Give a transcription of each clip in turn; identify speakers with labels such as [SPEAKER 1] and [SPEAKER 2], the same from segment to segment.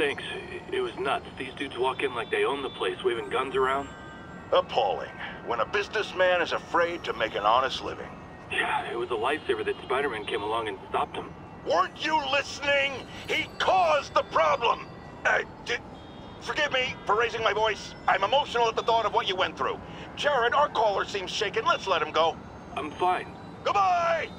[SPEAKER 1] Thanks. It was nuts. These dudes walk in like they own the place, waving guns around.
[SPEAKER 2] Appalling. When a businessman is afraid to make an honest living.
[SPEAKER 1] Yeah, it was a lifesaver that Spider-Man came along and stopped him.
[SPEAKER 2] Weren't you listening? He caused the problem! Uh, did... Forgive me for raising my voice. I'm emotional at the thought of what you went through. Jared, our caller seems shaken. Let's let him go.
[SPEAKER 1] I'm fine.
[SPEAKER 2] Goodbye!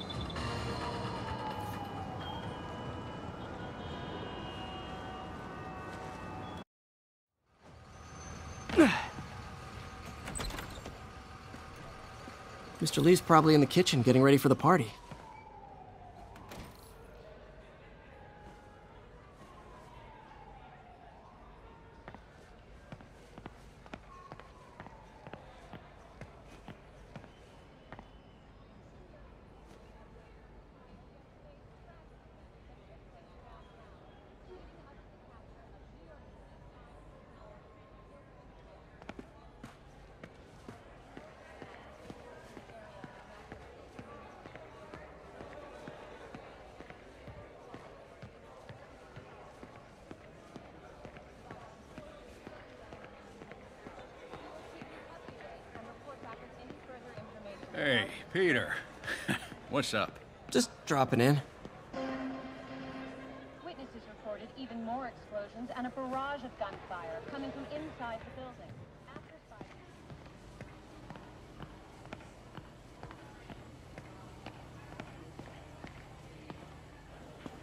[SPEAKER 3] Mr. Li's probably in the kitchen getting ready for the party.
[SPEAKER 4] Hey, Peter. What's up?
[SPEAKER 3] Just dropping in.
[SPEAKER 5] Witnesses reported even more explosions and a barrage of gunfire coming from inside the building. After Spider-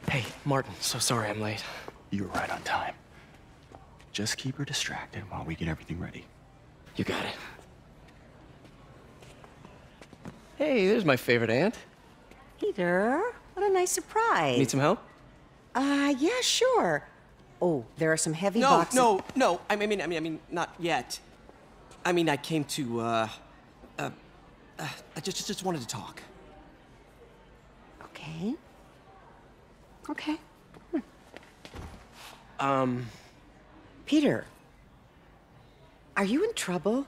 [SPEAKER 3] Hey, Martin, so sorry I'm late.
[SPEAKER 6] You were right on time. Just keep her distracted while we get everything ready.
[SPEAKER 3] You got it. Hey, there's my favorite aunt.
[SPEAKER 7] Peter, what a nice surprise.
[SPEAKER 3] Need some help?
[SPEAKER 7] Uh, yeah, sure. Oh, there are some heavy
[SPEAKER 3] No,
[SPEAKER 7] boxes.
[SPEAKER 3] no, no. no. I mean, I mean, I mean, not yet. I mean, I came to, uh, uh, uh I just, just wanted to talk.
[SPEAKER 7] Okay. Okay.
[SPEAKER 3] Um,
[SPEAKER 7] Peter, are you in trouble?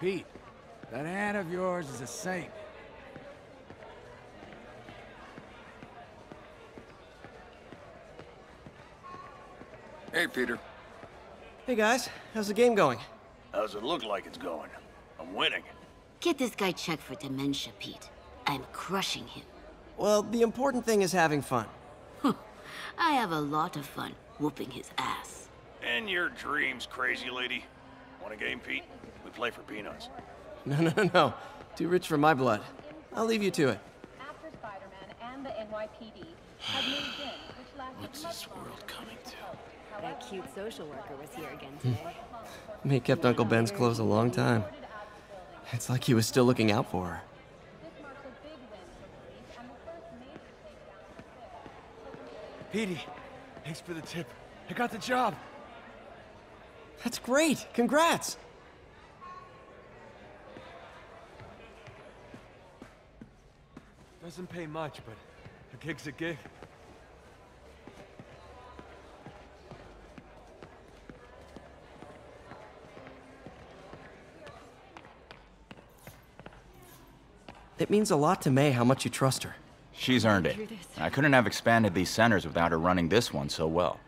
[SPEAKER 8] Pete. That aunt of yours is a saint.
[SPEAKER 9] Hey, Peter.
[SPEAKER 3] Hey guys, how's the game going?
[SPEAKER 9] How's it look like it's going? I'm winning.
[SPEAKER 10] Get this guy checked for dementia, Pete. I'm crushing him.
[SPEAKER 3] Well, the important thing is having fun.
[SPEAKER 10] I have a lot of fun whooping his ass.
[SPEAKER 9] In your dreams, crazy lady. Want a game, Pete? We play for peanuts.
[SPEAKER 3] No, no, no, no. Too rich for my blood. I'll leave you to it.
[SPEAKER 5] After Spider-Man and the NYPD had moved in, which lasted
[SPEAKER 9] What's this world coming to?
[SPEAKER 11] That cute social worker was here again hmm. today.
[SPEAKER 3] May kept Uncle Ben's clothes a long time.
[SPEAKER 5] reported out of the building.
[SPEAKER 3] It's like he was still looking out for her.
[SPEAKER 5] This marks a big win for police and the first major takedown of the
[SPEAKER 8] Petey, thanks for the tip. I got the job.
[SPEAKER 3] That's great. Congrats.
[SPEAKER 12] Doesn't pay much, but a gig's a gig.
[SPEAKER 13] It means a lot to May how much you trust her.
[SPEAKER 6] She's earned it. I couldn't have expanded these centers without her running this one so well.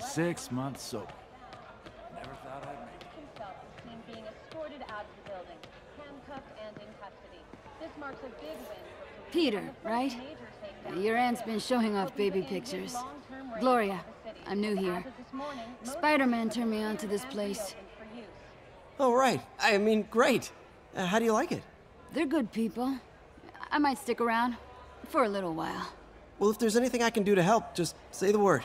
[SPEAKER 8] Six months sober. Never thought I'd make it.
[SPEAKER 14] himself is seen being escorted out of the building, handcuffed and in custody. This marks a big win for.
[SPEAKER 11] Peter,
[SPEAKER 14] and the first
[SPEAKER 11] right? Your aunt's been showing off baby pictures. Gloria, I'm new here. Spider-Man turned me on to this place.
[SPEAKER 13] Oh, right. I mean, great. Uh, how do you like it?
[SPEAKER 11] They're good people. I might stick around. For a little while.
[SPEAKER 13] Well, if there's anything I can do to help, just say the word.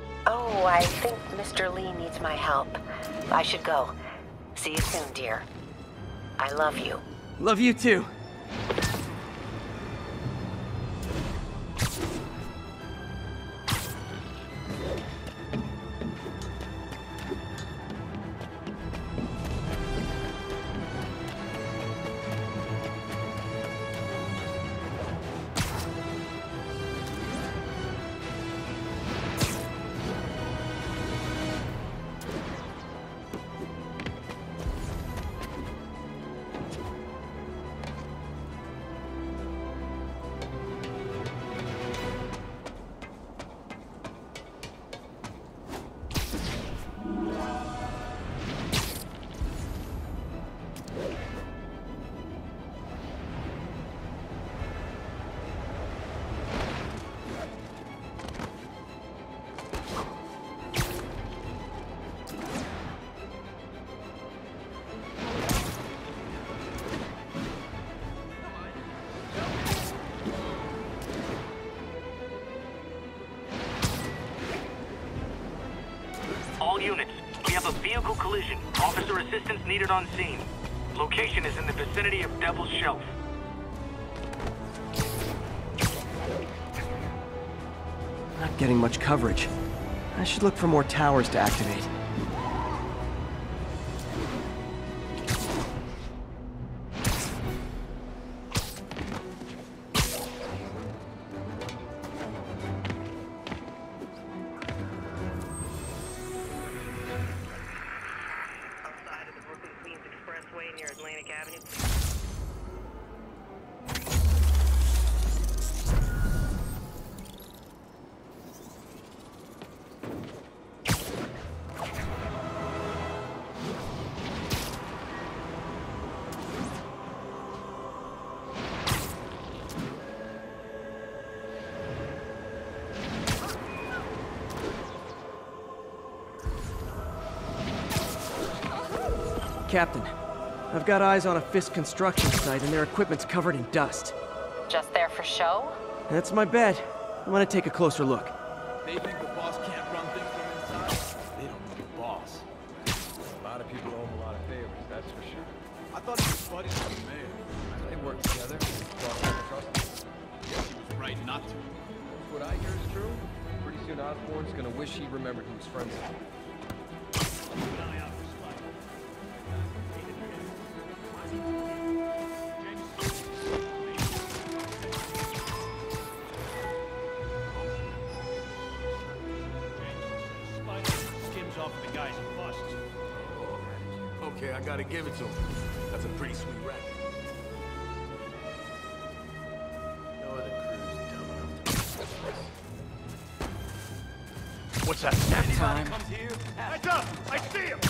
[SPEAKER 15] Oh, I think Mr. Li needs my help. I should go. See you soon, dear. I love you.
[SPEAKER 13] Love you too.
[SPEAKER 16] Assistance needed on scene. Location is in the vicinity of Devil's Shelf.
[SPEAKER 13] Not getting much coverage. I should look for more towers to activate.
[SPEAKER 17] near Atlantic Avenue.
[SPEAKER 13] Captain, I've got eyes on a Fisk construction site and their equipment's covered in dust.
[SPEAKER 18] Just there for show?
[SPEAKER 13] That's my bet. I'm gonna take a closer look.
[SPEAKER 19] They think the boss can't run things from inside. They don't need a boss. A lot of people owe him a lot of favors, that's for sure. I thought he was buddies with the mayor. They worked together. Boss never. Guess he was right not to. If what I hear is true, pretty soon Osborn's gonna wish he remembered who his friends with Nap time.
[SPEAKER 9] comes here? Heads up! I see him!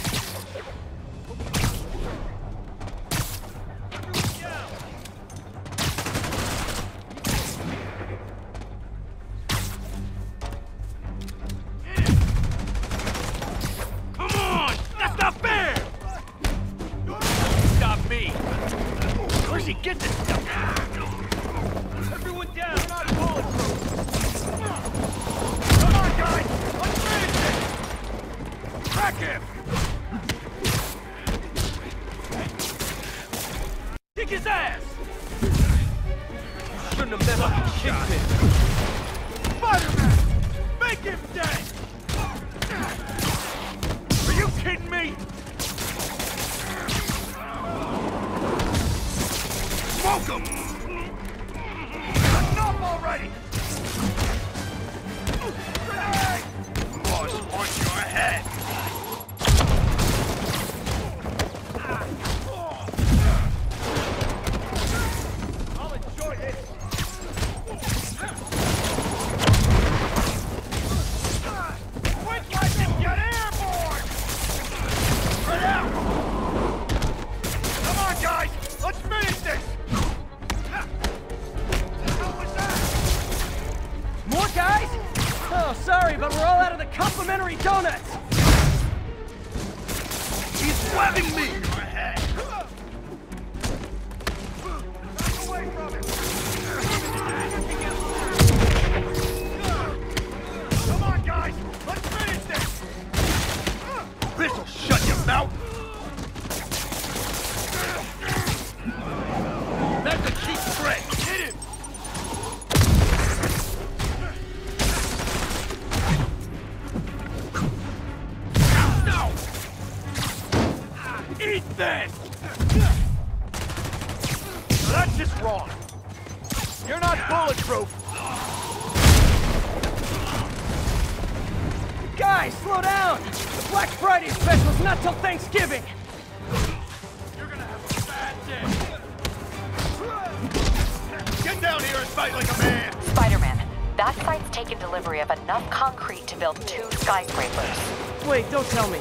[SPEAKER 13] Wait, don't tell me.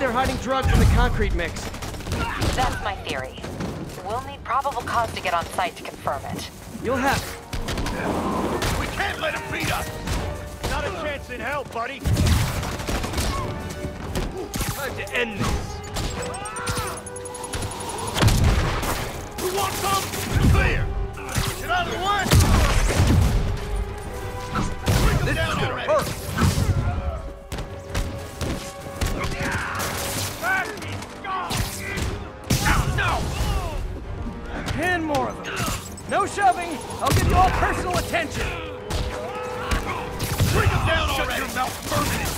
[SPEAKER 13] They're hiding drugs in the concrete mix.
[SPEAKER 18] That's my theory. We'll need probable cause to get on site to confirm it.
[SPEAKER 13] You'll have
[SPEAKER 9] We can't let him beat us! Not a chance in hell, buddy! Time to end this! Who wants some? Clear! Get out of the way! This is gonna hurt!
[SPEAKER 13] Ten more of them. No shoving. I'll give you all personal attention.
[SPEAKER 9] Bring him down Shut already! your mouth permanent!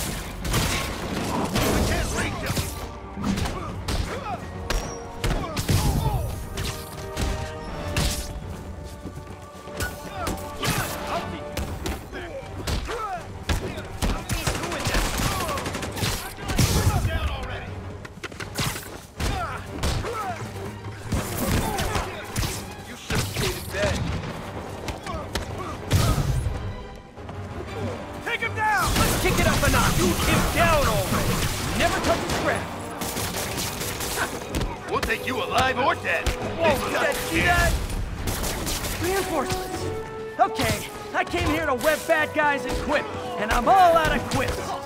[SPEAKER 9] I
[SPEAKER 13] came here to web bad guys and quip, and I'm all out of quips.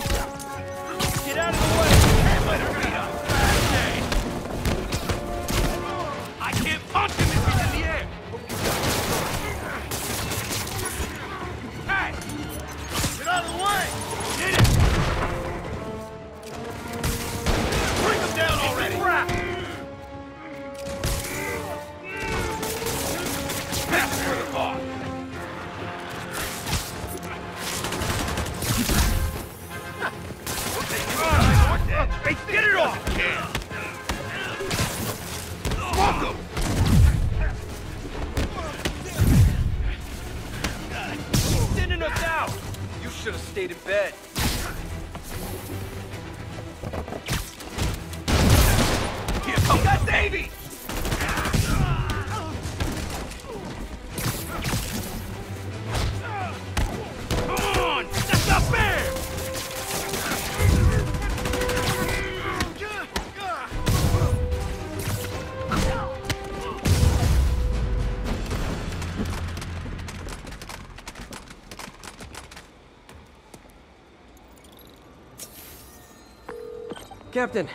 [SPEAKER 13] Captain,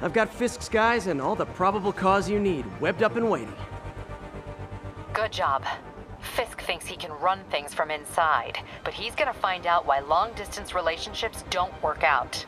[SPEAKER 13] I've got Fisk's guys and all the probable cause you need, webbed up and waiting.
[SPEAKER 18] Good job. Fisk thinks he can run things from inside, but he's gonna find out why long distance relationships don't work out.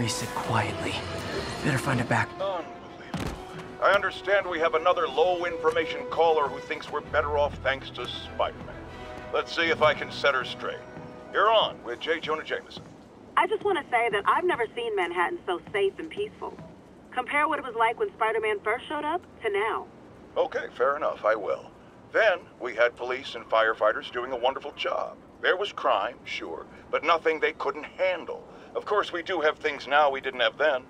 [SPEAKER 13] Yuri said quietly. Better find a back.
[SPEAKER 2] I understand we have another low information caller who thinks we're better off thanks to Spider-Man. Let's see if I can set her straight. You're on with J. Jonah Jameson.
[SPEAKER 20] I just want to say that I've never seen Manhattan so safe and peaceful. Compare what it was like when Spider-Man first showed up to now.
[SPEAKER 2] Okay, fair enough, I will. Then we had police and firefighters doing a wonderful job. There was crime, sure, but nothing they couldn't handle. Of course, we do have things now we didn't have then.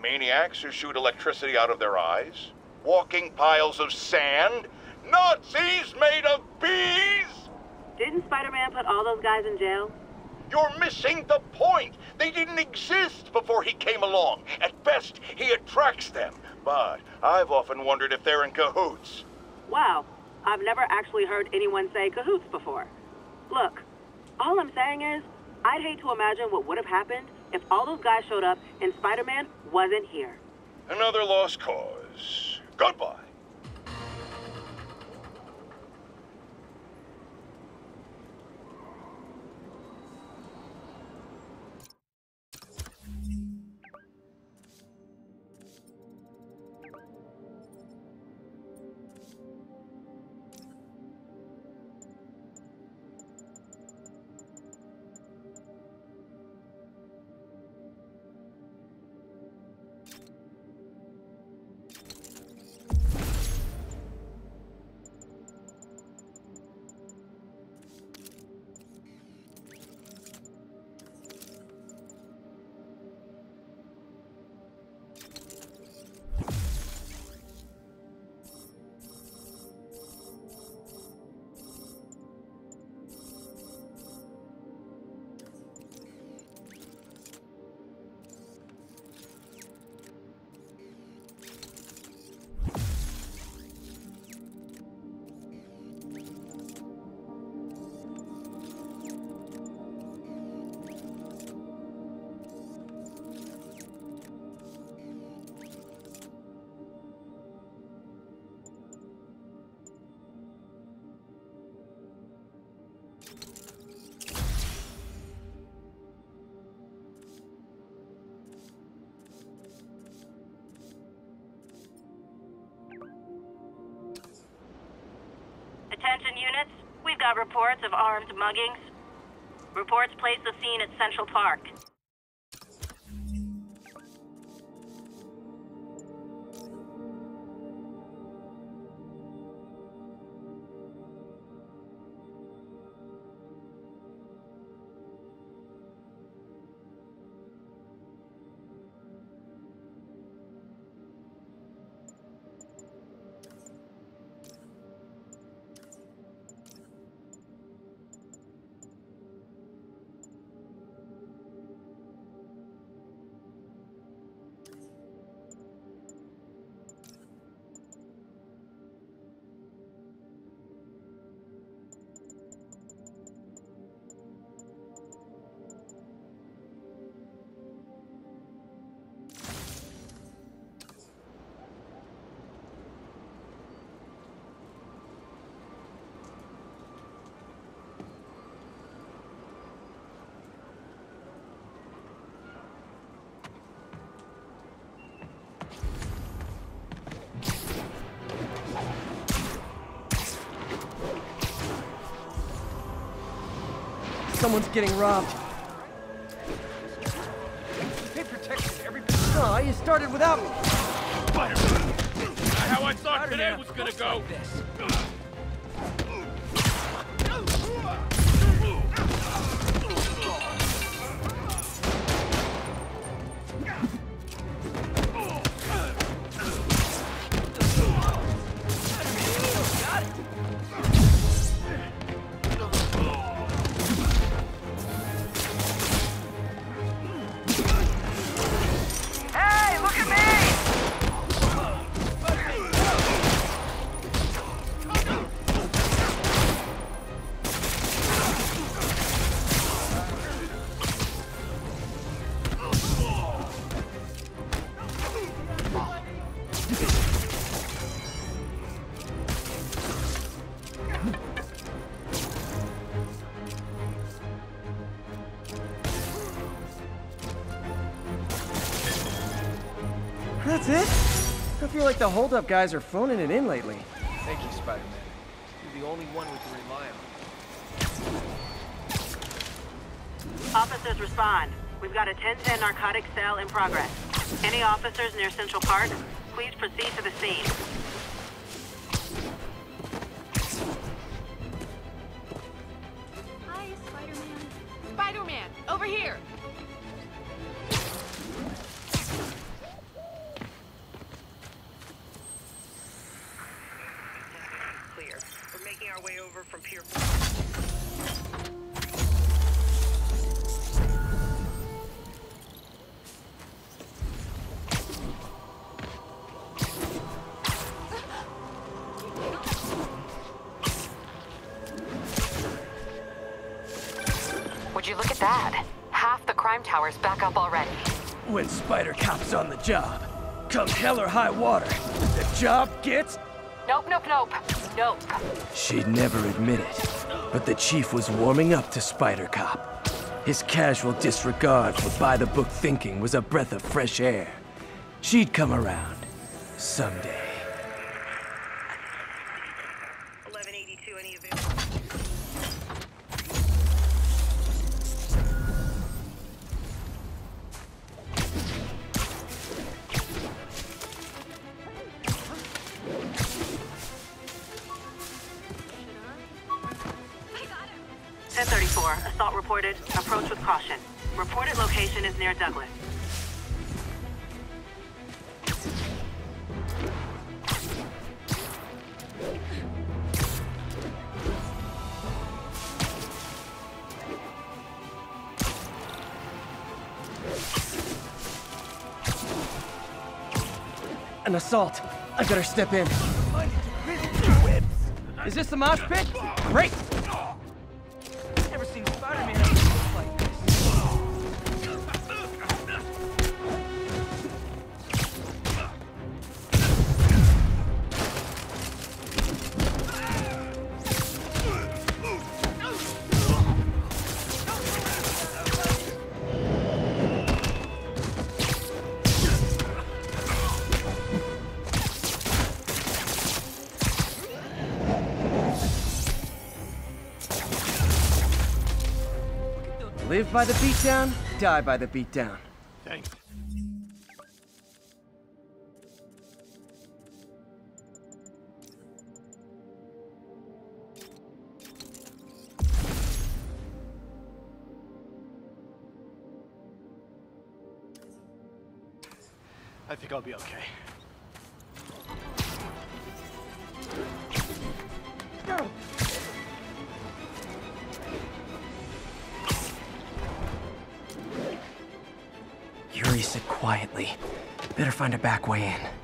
[SPEAKER 2] Maniacs who shoot electricity out of their eyes, walking piles of sand, Nazis made of bees!
[SPEAKER 20] Didn't Spider-Man put all those guys in jail?
[SPEAKER 2] You're missing the point. They didn't exist before he came along. At best, he attracts them. But I've often wondered if they're in cahoots.
[SPEAKER 20] Wow, I've never actually heard anyone say cahoots before. Look, all I'm saying is, I'd hate to imagine what would have happened if all those guys showed up and Spider-Man wasn't here.
[SPEAKER 2] Another lost cause. Goodbye.
[SPEAKER 20] Attention units, we've got reports of armed muggings. Reports place the scene at Central Park.
[SPEAKER 3] Someone's getting robbed.
[SPEAKER 19] Pay protection every...
[SPEAKER 3] Oh, you started without me.
[SPEAKER 19] Spider-Man! How I thought today was gonna go!
[SPEAKER 21] Hey,
[SPEAKER 3] feel like the holdup guys are phoning it in lately.
[SPEAKER 19] Thank you, Spider-Man. You're the only one we can rely on.
[SPEAKER 20] Officers respond. We've got a 1010 narcotics cell in progress. Any officers near Central Park, please proceed to the scene.
[SPEAKER 22] Hi, Spider-Man. Spider-Man, over here!
[SPEAKER 20] Our way over from Pier
[SPEAKER 18] Would you look at that? Half the crime tower's back up already.
[SPEAKER 13] When Spider Cop's on the job, come hell or high water, the job gets...
[SPEAKER 18] Nope, nope, nope. Nope.
[SPEAKER 13] She'd never admit it, but the chief was warming up to Spider Cop. His casual disregard for by-the-book thinking was a breath of fresh air. She'd come around. Someday.
[SPEAKER 20] Near Douglas.
[SPEAKER 3] An assault. I better step in. Is this the mosh pit? Great! Live by the beatdown, die by the beatdown.
[SPEAKER 23] Thanks.
[SPEAKER 19] I think I'll be okay.
[SPEAKER 3] Yuri quietly. Better find a back way in.